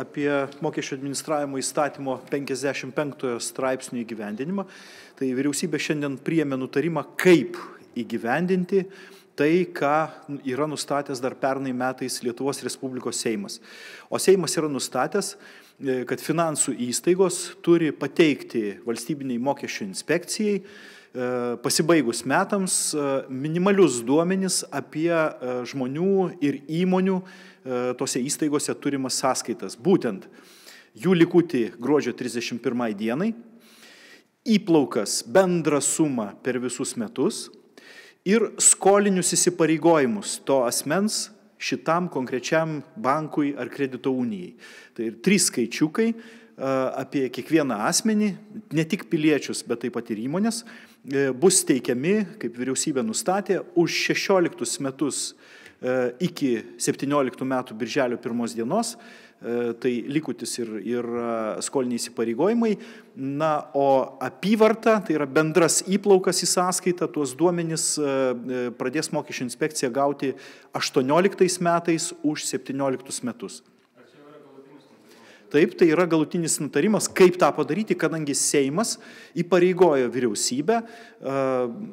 apie mokesčių administravimo įstatymo 55 straipsnio įgyvendinimą. Tai vyriausybė šiandien priėmė nutarimą, kaip įgyvendinti tai, ką yra nustatęs dar pernai metais Lietuvos Respublikos Seimas. O Seimas yra nustatęs, e, kad finansų įstaigos turi pateikti valstybiniai mokesčių inspekcijai E, pasibaigus metams e, minimalius duomenis apie žmonių ir įmonių tose įstaigose turimas sąskaitas. Būtent jų likutį gruodžio 31 dienai, įplaukas bendrą sumą per visus metus ir skolinius įsipareigojimus to asmens šitam konkrečiam bankui ar kredito unijai. Tai ir trys skaičiukai apie kiekvieną asmenį, ne tik piliečius, bet taip pat ir įmonės, E, bus teikiami, kaip vyriausybė nustatė, už 16 metus e, iki 17 metų birželio pirmos dienos, e, tai likutis ir, ir skoliniai įsipareigojimai. Na, o apyvarta, tai yra bendras įplaukas į sąskaitą, tuos duomenys pradės mokesčių inspekcija gauti 18 metais už 17 metus. Taip, tai yra galutinis nutarimas, kaip tą padaryti, kadangi Seimas įpareigojo vyriausybę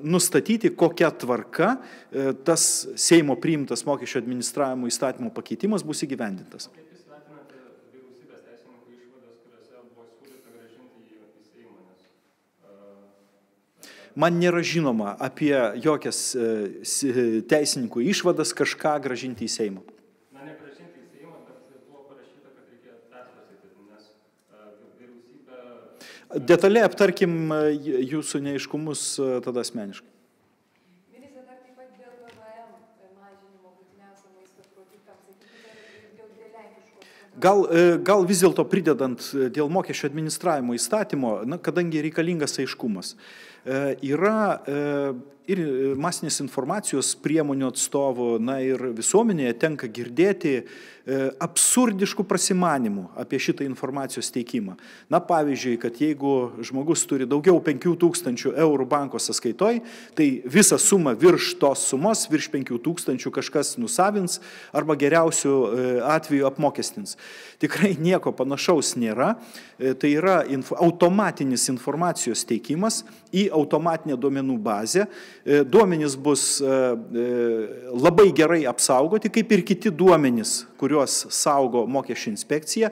nustatyti, kokia tvarka tas Seimo priimtas mokesčio administravimo įstatymo pakeitimas bus įgyvendintas. man nėra žinoma apie jokias teisininkų išvadas kažką gražinti į Seimą. Detaliai aptarkim e, jūsų neiškumus e, tada asmeniškai. Gal, e, gal vis dėlto pridedant dėl mokesčio administravimo įstatymo, na, kadangi reikalingas aiškumas, yra ir masinės informacijos priemonių atstovų, na ir visuomenėje tenka girdėti E, absurdiškų prasimanimų apie šitą informacijos teikimą. Na pavyzdžiui, kad jeigu žmogus turi daugiau 5000 eurų banko sąskaitoj, tai visą sumą virš tos sumos, virš 5000 kažkas nusavins arba geriausių e, atveju apmokestins. Tikrai nieko panašaus nėra. E, tai yra info, automatinis informacijos teikimas į automatinę duomenų bazę. Duomenys bus labai gerai apsaugoti, kaip ir kiti duomenys, kuriuos saugo mokesčių inspekcija.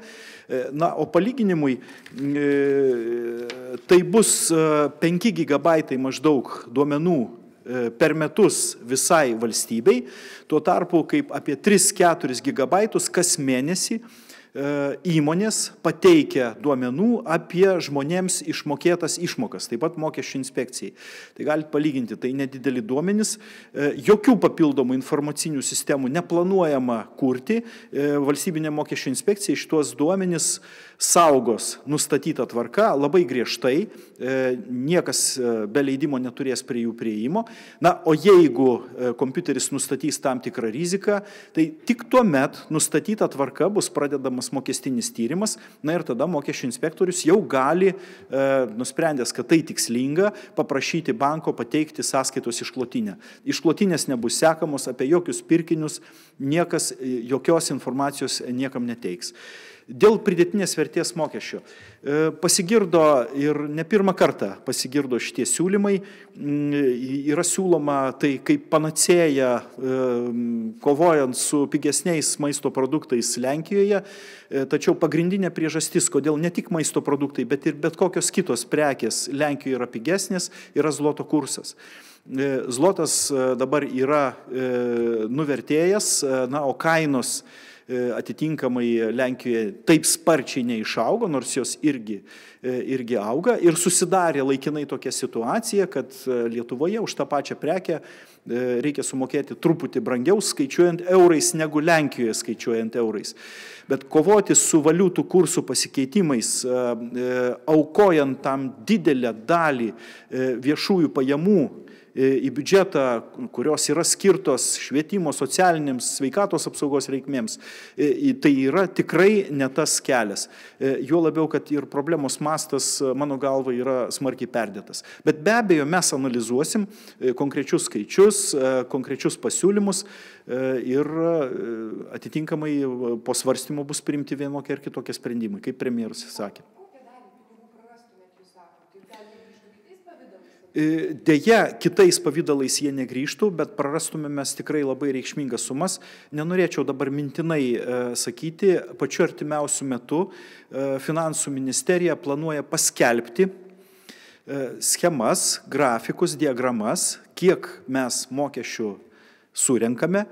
E, na, o palyginimui, e, tai bus 5 e, gigabaitai maždaug duomenų per metus visai valstybei, tuo tarpu kaip apie 3-4 gigabaitus kas mėnesį E, įmonės pateikia duomenų apie žmonėms išmokėtas išmokas, taip pat mokesčių inspekcijai. Tai galite palyginti, tai nedideli duomenys, e, jokių papildomų informacinių sistemų neplanuojama kurti, e, valstybinė mokesčių inspekcija šitos duomenys saugos nustatyta tvarka labai griežtai, niekas be leidimo neturės prie jų prieimo. Na, o jeigu kompiuteris nustatys tam tikrą riziką, tai tik tuo met nustatyta tvarka bus pradedama atliekamas mokestinis tyrimas, na ir tada mokesčių inspektorius jau gali, e, nusprendęs, kad tai tikslinga, paprašyti banko pateikti sąskaitos išklotinę. Išklotinės nebus sekamos, apie jokius pirkinius niekas e, jokios informacijos niekam neteiks. Dėl pridėtinės vertės mokesčio. E, pasigirdo ir ne pirmą kartą pasigirdo šitie siūlymai. Mm, yra siūloma tai kaip panacėja e, kovojant su pigesniais maisto produktais Lenkijoje. E, tačiau pagrindinė priežastis, kodėl ne tik maisto produktai, bet ir bet kokios kitos prekės Lenkijoje yra pigesnės, yra zloto kursas. Zlotas dabar yra nuvertėjęs, na, o kainos atitinkamai Lenkijoje taip sparčiai neišaugo, nors jos irgi, e, irgi auga. Ir susidarė laikinai tokia situacija, kad e, Lietuvoje už tą pačią prekę reikia sumokėti truputį brangiau skaičiuojant eurais negu Lenkijoje skaičiuojant eurais. Bet kovoti su valiutų kursų pasikeitimais, aukojant tam didelę dalį viešųjų pajamų į biudžetą, kurios yra skirtos švietimo, socialinėms, sveikatos apsaugos reikmėms, tai yra tikrai ne tas kelias. Jo labiau, kad ir problemos mastas, mano galva, yra smarkiai perdėtas. Bet be abejo, mes analizuosim konkrečius skaičius, konkrečius pasiūlymus ir atitinkamai po svarstymo bus priimti vienokie ar kitokie sprendimai, kaip premjeras sakė. Deja, kitais pavydalais jie negrįžtų, bet prarastume mes tikrai labai reikšmingas sumas. Nenorėčiau dabar mintinai sakyti, pačiu artimiausiu metu finansų ministerija planuoja paskelbti schemas, grafikus, diagramas, kiek mes mokesčių surenkame,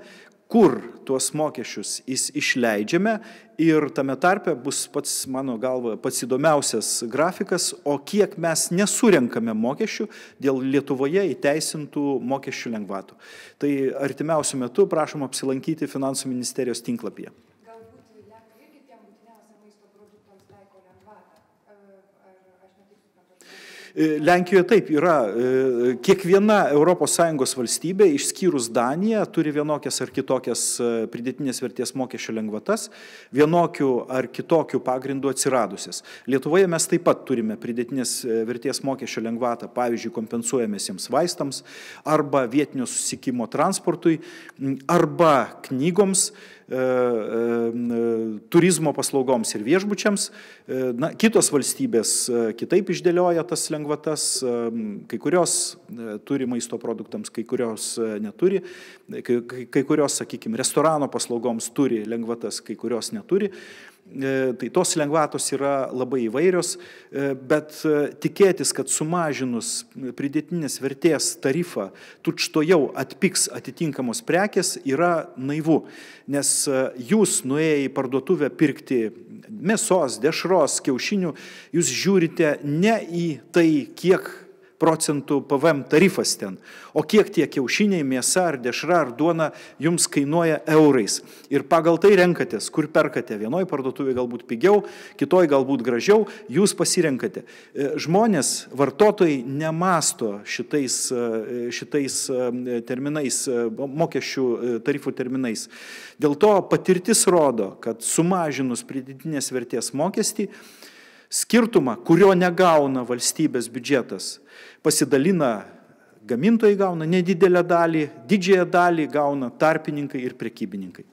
kur tuos mokesčius išleidžiame ir tame tarpe bus pats, mano galva, pats įdomiausias grafikas, o kiek mes nesurenkame mokesčių dėl Lietuvoje įteisintų mokesčių lengvatų. Tai artimiausiu metu prašom apsilankyti Finansų ministerijos tinklapyje. Lenkijoje taip yra. Kiekviena ES valstybė, išskyrus Daniją, turi vienokias ar kitokias pridėtinės vertės mokesčio lengvatas, vienokių ar kitokių pagrindų atsiradusias. Lietuvoje mes taip pat turime pridėtinės vertės mokesčio lengvatą, pavyzdžiui, kompensuojamėsiems vaistams arba vietinio susikimo transportui arba knygoms turizmo paslaugoms ir viešbučiams. Na, kitos valstybės kitaip išdėlioja tas lengvatas, kai kurios turi maisto produktams, kai kurios neturi, kai, kai kurios, sakykime, restorano paslaugoms turi lengvatas, kai kurios neturi. Tai tos lengvatos yra labai įvairios, bet tikėtis, kad sumažinus pridėtinės vertės tarifą tučtojau atpiks atitinkamos prekės yra naivu, nes jūs nuėję į parduotuvę pirkti mėsos, dešros, kiaušinių, jūs žiūrite ne į tai, kiek procentų PVM tarifas ten. O kiek tie kiaušiniai, mėsa ar dešra ar duona jums kainuoja eurais. Ir pagal tai renkatės, kur perkate. Vienoje parduotuvėje galbūt pigiau, kitoje galbūt gražiau, jūs pasirenkate. Žmonės, vartotojai nemasto šitais, šitais terminais, mokesčių tarifų terminais. Dėl to patirtis rodo, kad sumažinus pridėtinės vertės mokestį, skirtumą, kurio negauna valstybės biudžetas, pasidalina gamintojai gauna nedidelę dalį, didžiąją dalį gauna tarpininkai ir prekybininkai.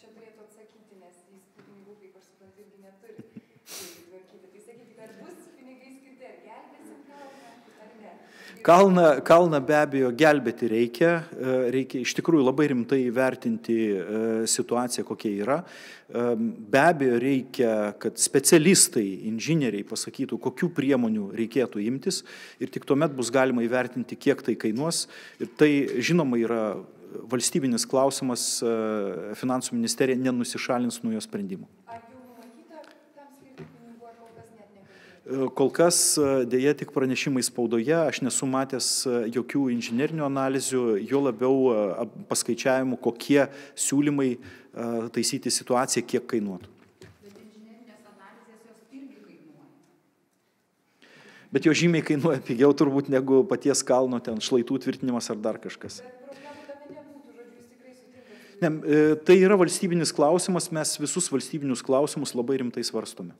Čia. Turėtų atsakyti, nes jis pinigų, kaip aš suprantu, irgi neturi tvarkyti. Tai sakykite, ar bus pinigai skirti, ar gelbėsim kalną, ar ne? Kalną, kalną be abejo gelbėti reikia, reikia iš tikrųjų labai rimtai vertinti situaciją, kokia yra. Be abejo reikia, kad specialistai, inžinieriai pasakytų, kokių priemonių reikėtų imtis ir tik tuomet bus galima įvertinti, kiek tai kainuos. Ir tai žinoma yra valstybinis klausimas, finansų ministerija nenusišalins nuo jo sprendimų. Ar jau numatyta tam skirti pinigų, ar kol kas net nekalbėti? Kol kas dėja tik pranešimai spaudoje, aš nesu matęs jokių inžinierinių analizių, jo labiau paskaičiavimų, kokie siūlymai taisyti situaciją, kiek kainuotų. Bet jo žymiai kainuoja pigiau turbūt negu paties kalno ten šlaitų tvirtinimas ar dar kažkas. Ne, tai yra valstybinis klausimas, mes visus valstybinius klausimus labai rimtai svarstome.